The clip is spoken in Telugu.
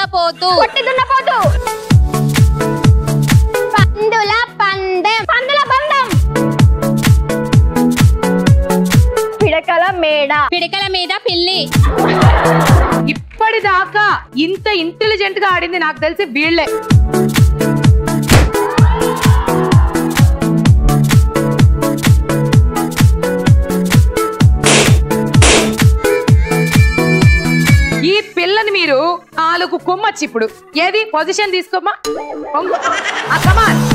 దున్నపోతు దున్నపోతు పందుల పందెం. పందుల బంధం పిడకల మేడ. పిడకల మీద పిల్లి. ఇప్పటిదాకా ఇంత ఇంటెలిజెంట్గా ఆడింది నాకు తెలిసి వీళ్ళే. పిల్లని మీరు నాలుగు కొమ్మచ్చి ఇప్పుడు. ఏది? పొజిషన్ తీసుకోమ్మా. కమాన్